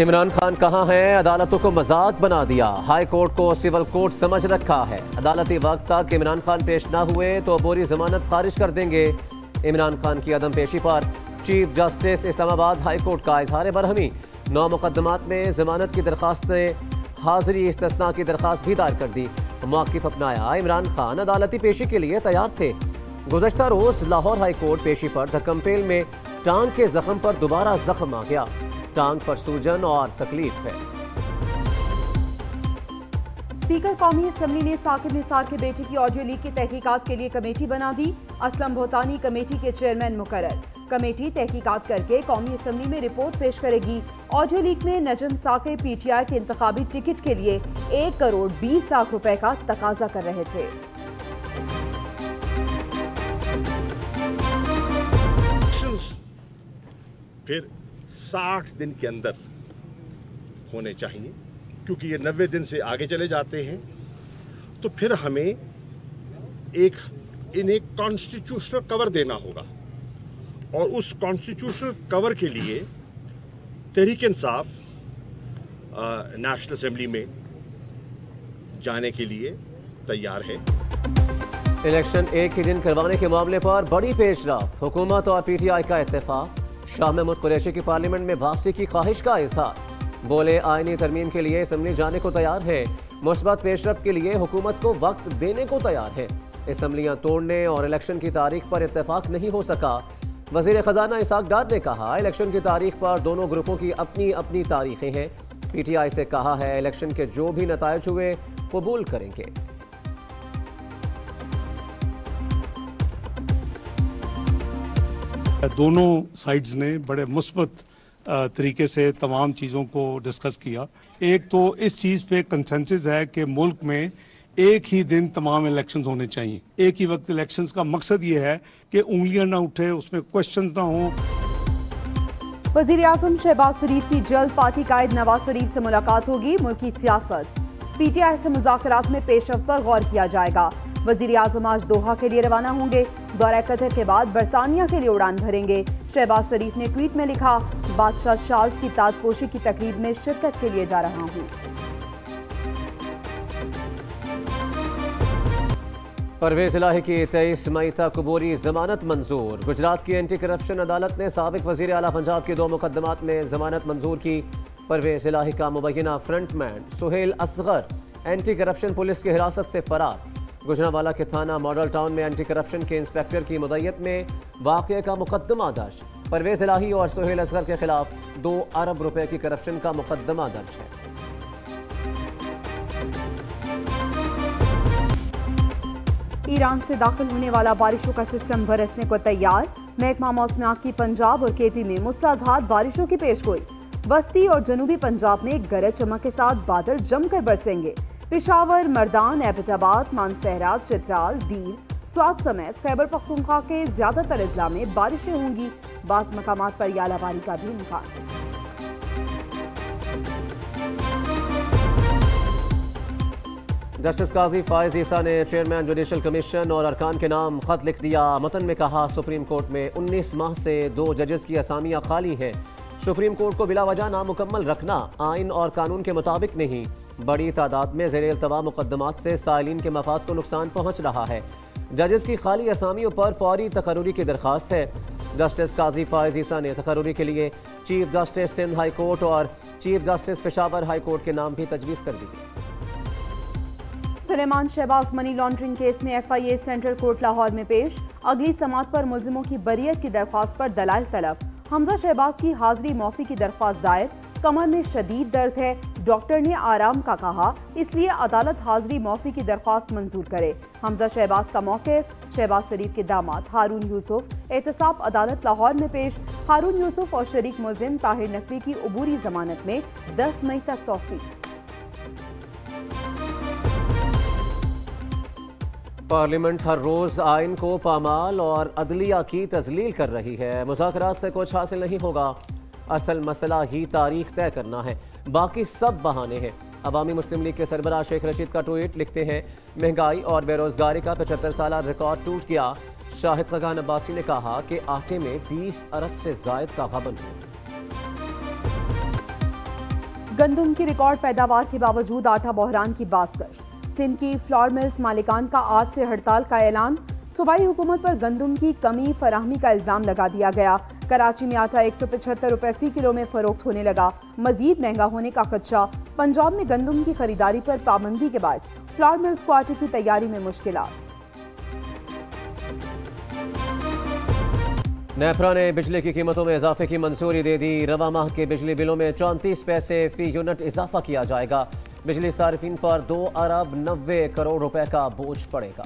इमरान खान कहाँ हैं? अदालतों को मज़ाक बना दिया। हाई कोर्ट को सिविल कोर्ट समझ रखा है। अदालती वक्त तक इमरान खान पेश ना हुए तो बोरी जमानत खारिज कर देंगे। इमरान खान की अदम पेशी पर chief justice Islamabad high court का इजहार बरहमी। नौ मुकदमात में जमानत की दरखास्त ने हाजिरी इस्तना की दरखास्त भी दायर कर दी। मौकफ अपनाया इमरान खान। अदालती पेशी के लिए तैयार थे। गुजशत रोज लाहौर हाई कोर्ट पेशी पर धक्कमपेल में टांग के जख्म पर दोबारा जख्म आ गया। टांग पर सूजन और तकलीफ़ है। स्पीकर कौमी असम्बली ने साकिब निसार के बेटे की ऑडियो लीक की तहकीकात के लिए कमेटी बना दी। असलम भोतानी कमेटी के चेयरमैन मुकर कमेटी तहकीकात करके कौमी असम्बली में रिपोर्ट पेश करेगी। ऑडियो लीक में नजम साके पीटीआई के इंतबी टिकट के लिए एक करोड़ बीस लाख रुपए का तकाजा कर रहे थे। फिर साठ दिन के अंदर होने चाहिए, क्योंकि ये नब्बे दिन से आगे चले जाते हैं। तो फिर हमें एक इन्हें कॉन्स्टिट्यूशनल कवर देना होगा। और उस कॉन्स्टिट्यूशनल कवर के लिए तहरीक इंसाफ नेशनल असम्बली में जाने के लिए तैयार है। इलेक्शन एक ही दिन करवाने के मामले पर बड़ी पेशरफ। हुकूमत और पीटीआई का इत्तेफाक। शाह महमूद कुरैशी की पार्लियामेंट में वापसी की ख्वाहिश का इजहार। बोले, आईनी तरमीम के लिए असम्बली जाने को तैयार है। मुस्बत पेशरफ के लिए हुकूमत को वक्त देने को तैयार है। असम्बलियाँ तोड़ने और इलेक्शन की तारीख पर इतफाक नहीं हो सका। वज़ीर खजाना इसाक डार ने कहा, इलेक्शन की तारीख पर दोनों ग्रुपों की अपनी अपनी तारीखें हैं। पी टी आई से कहा है, इलेक्शन के जो भी नतज हुए, कबूल करेंगे। दोनों साइड्स ने बड़े मुस्बत तरीके से तमाम चीज़ों को डिस्कस किया। एक तो इस चीज़ पे कंसेंसस है कि मुल्क में एक ही दिन तमाम इलेक्शंस होने चाहिए। एक ही वक्त इलेक्शंस का मकसद ये है कि उंगलियाँ ना उठे, उसमें क्वेश्चंस ना हो। वज़ीर अजम शहबाज शरीफ की जल्द पार्टी कायद नवाज़ शरीफ से मुलाकात होगी, मुल्की सियासत। पी टी आई से मुजाकर में पेशरफ पर गौर किया जाएगा। वज़ीर आज़म आज दोहा के लिए रवाना होंगे। दौरा कतर के बाद बरतानिया के लिए उड़ान भरेंगे। शहबाज शरीफ ने ट्वीट में लिखा, बादशाह चार्ल्स की ताजपोशी की तकरीब में शिरकत के लिए जा रहा हूँ। परवेज इलाही की तेईस मई तक कबूरी जमानत मंजूर। गुजरात की एंटी करप्शन अदालत ने सबक वज़ीर अला पंजाब के दो मुकदमात में जमानत मंजूर की। परवेज इलाही का मुबैना frontman Suhail Asghar anti corruption police की हिरासत से फरार। गुजरावाला के थाना मॉडल टाउन में एंटी करप्शन के इंस्पेक्टर की मुदैयत में वाक़े का मुकदमा दर्ज। परवेज इलाही और सुहेल असगर के खिलाफ दो अरब रुपए की करप्शन का मुकदमा दर्ज है। ईरान से दाखिल होने वाला बारिशों का सिस्टम बरसने को तैयार। महकमा मौसमियात की पंजाब और केपी में मूसलाधार बारिशों की पेश गोई। बस्ती और जनूबी पंजाब में गरज चमक के साथ बादल जमकर बरसेंगे। पिशावर, मर्दान, एबटाबाद, मानसहरा, चित्राल दीन स्वाद समेत खैबर पख्तूनख्वा के ज़्यादातर अजला में बारिशें होंगी। बास मकाम पर यालाबारी का भी इम्कान। जस्टिस काजी फायज ईसा ने चेयरमैन, जुडिशल कमीशन और अरकान के नाम खत लिख दिया। मतन में कहा, सुप्रीम कोर्ट में 19 माह से दो जजेस की असामियाँ खाली हैं। सुप्रीम कोर्ट को बिला वजह नामुकम्मल रखना आइन और कानून के मुताबिक नहीं। बड़ी तादाद में जेर अल्तवा मुकदमात से सालीन के मफाद को नुकसान पहुँच रहा है। जजेस की खाली असामियों पर फौरी तकरूरी की दरख्वास्त है। जस्टिस काजी फायजीसा ने तकरूरी के लिए chief justice Sindh high court और chief justice Peshawar high court के नाम भी तजवीज़ कर दी Suleman Shahbaz money laundering case में F I A central court Lahore में पेश। अगली समात पर मुलजिमों की बरीत की दरख्वास्त पर दलाल तलब। हमजा शहबाज की हाजिरी माफ़ी की दरख्वास्त दायर। कमर में शदीद दर्द है। डॉक्टर ने आराम का कहा, इसलिए अदालत हाजिरी माफ़ी की दरख्वास्त मंजूर करे। हमजा शहबाज का मौके, शहबाज शरीफ के दामाद हारून यूसुफ। एहतसाब अदालत लाहौर में पेश। हारून यूसुफ और शरीक मुलिम ताहिर नकवी की अबूरी जमानत में दस मई तक तोसी पार्लियामेंट हर रोज आइन को पामाल और अदलिया की तजलील कर रही है। मुजाकर से कुछ हासिल नहीं होगा। असल मसला ही तारीख तय करना है। बाकी सब बहाने हैं। अवामी मुस्लिम लीग के सरबरा शेख रशीद का ट्वीट लिखते हैं, महँगाई और बेरोजगारी का पचहत्तर साल रिकॉर्ड टूट गया। शाहिद खगान अब्बासी ने कहा कि आटे में 20 अरब से जायद का गबन गंदम की रिकॉर्ड पैदावार के बावजूद आटा बहरान की बासगश सिंध की फ्लोर मिल्स मालिकान का आज से हड़ताल का ऐलान। सूबाई हुकूमत पर गंदम की कमी, फराहमी का इल्ज़ाम लगा दिया गया। कराची में आटा एक सौ पचहत्तर रुपए फ़ी किलो में फरोख्त होने लगा। मजीद महँगा होने का खदशा। पंजाब में गंदम की खरीदारी पर पाबंदी के बाद फ्लावर मिल्स को आटे की तैयारी में मुश्किल नेफ्रा ने बिजली की कीमतों में इजाफे की मंजूरी दे दी। रवा माह के बिजली बिलों में चौंतीस पैसे फ़ी यूनिट इजाफा किया जाएगा। बिजली सार्फिन पर दो अरब नब्बे करोड़ रुपए का बोझ पड़ेगा।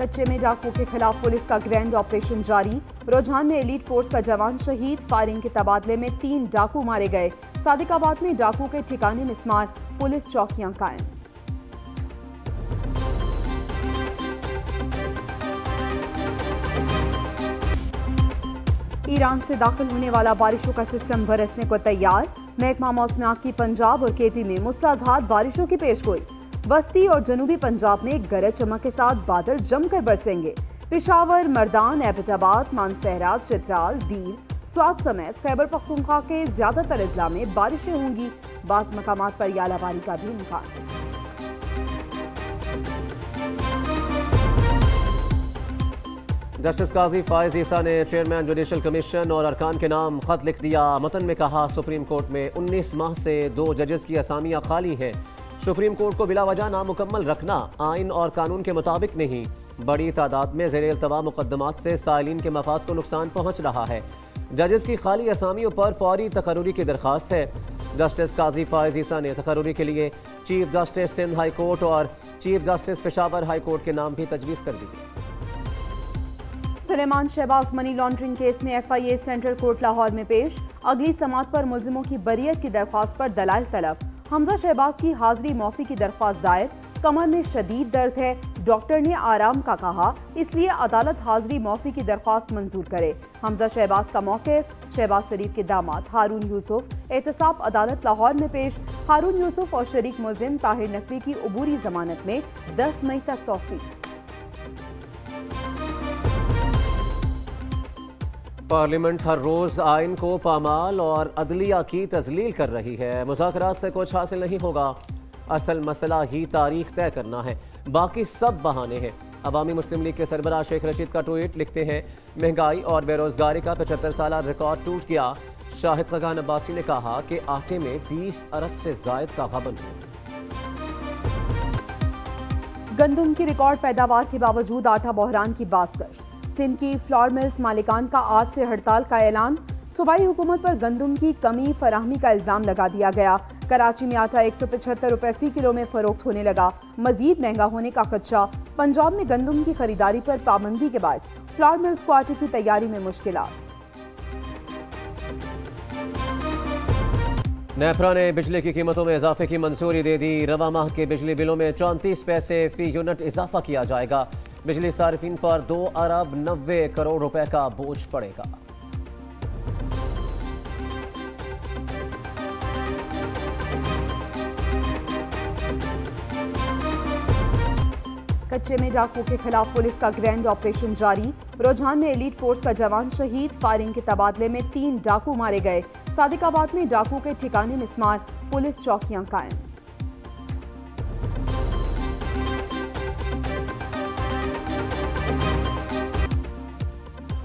कच्चे में डाकू के खिलाफ पुलिस का ग्रैंड ऑपरेशन जारी। रुझान में एलीट फोर्स का जवान शहीद। फायरिंग के तबादले में तीन डाकू मारे गए। सादिकाबाद में डाकू के ठिकाने मिसमार पुलिस चौकियाँ कायम। ईरान से दाखिल होने वाला बारिशों का सिस्टम बरसने को तैयार। महकमा मौसमियात की पंजाब और केपी में मूसलाधार बारिशों की पेश गोई बस्ती और जनूबी पंजाब में गरज चमक के साथ बादल जमकर बरसेंगे। पिशावर, मर्दान एबटाबाद मानसहरा, चित्राल दीर स्वाद समेत खैबर पख्तूनख्वा के ज़्यादातर अजला में बारिशें होंगी। बास मकाम पर यालाबारी का भी इम्कान। जस्टिस काजी फायज ईसा ने चेयरमैन जुडिशल कमीशन और अरकान के नाम खत लिख दिया। मतन में कहा, सुप्रीम कोर्ट में 19 माह से दो जजेस की असामियाँ खाली हैं। सुप्रीम कोर्ट को बिला वजह नामुकम्मल रखना आइन और कानून के मुताबिक नहीं। बड़ी तादाद में जेर अल्तवा मुकदमात से सालीन के मफाद को नुकसान पहुँच रहा है। जजेस की खाली असामियों पर फौरी तकरूरी की दरख्वास्त है। जस्टिस काजी फायज ईसा ने तकरूरी के लिए chief justice Sindh high court और chief justice Peshawar high court के नाम भी तजवीज़ कर दिए Suleman Shahbaz money laundering case में एफआईए सेंट्रल कोर्ट लाहौर में पेश। अगली समात पर मुलजिमों की बरीत की दरख्वास्त पर दलाल तलब। हमजा शहबाज की हाजिरी माफ़ी की दरख्वास्त दायर। कमर में शदीद दर्द है, डॉक्टर ने आराम का कहा, इसलिए अदालत हाजिरी माफ़ी की दरख्वास्त मंजूर करे। हमजा शहबाज का मौके, शहबाज शरीफ के दामाद हारून यूसुफ। एहतसाब अदालत लाहौर में पेश। हारून यूसुफ और शरीक मुलिम ताहिर नकवी की अबूरी जमानत में दस मई तक तोसी पार्लियामेंट हर रोज आइन को पामाल और अदलिया की तजलील कर रही है। मुजाकर से कुछ हासिल नहीं होगा। असल मसला ही तारीख तय करना है। बाकी सब बहाने हैं। अवामी मुस्लिम लीग के सरबरा शेख रशीद का ट्वीट लिखते हैं, महँगाई और बेरोजगारी का पचहत्तर साल रिकॉर्ड टूट गया। शाहिद खगान अब्बासी ने कहा कि आटे में बीस अरब से जायद का हो। गंदम की रिकॉर्ड पैदावार के बावजूद आटा बहरान की बासगश सिंध की फ्लोर मिल्स मालिकान का आज से हड़ताल का ऐलान। सूबाई हुकूमत पर गंदम की कमी, फराहमी का इल्ज़ाम लगा दिया गया। कराची में आटा एक सौ पचहत्तर रुपए फ़ी किलो में फरोख्त होने लगा। मजीद महँगा होने का खदशा। पंजाब में गंदम की खरीदारी पर पाबंदी के बाद फ्लावर मिल्स को आटे की तैयारी में मुश्किल नेफ्रा ने बिजली की कीमतों में इजाफे की मंजूरी दे दी। रवा माह के बिजली बिलों में चौंतीस पैसे फ़ी यूनिट इजाफा किया जाएगा। बिजली सार्फिन पर दो अरब नब्बे करोड़ रुपए का बोझ पड़ेगा। कच्चे में डाकू के खिलाफ पुलिस का ग्रैंड ऑपरेशन जारी। रुझान में एलीट फोर्स का जवान शहीद। फायरिंग के तबादले में तीन डाकू मारे गए। सादिकाबाद में डाकू के ठिकाने मिसमार पुलिस चौकियाँ कायम।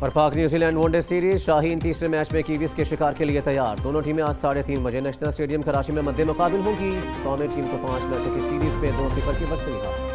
और पाक न्यूजीलैंड वनडे सीरीज़ शाहीन तीसरे मैच में कीवीज के शिकार के लिए तैयार। दोनों टीमें आज साढ़े तीन बजे नेशनल स्टेडियम कराची में मध्य मुकाबल होंगी। कौमी टीम को पाँच मैचों की सीरीज़ में दो सिफर की बरकरी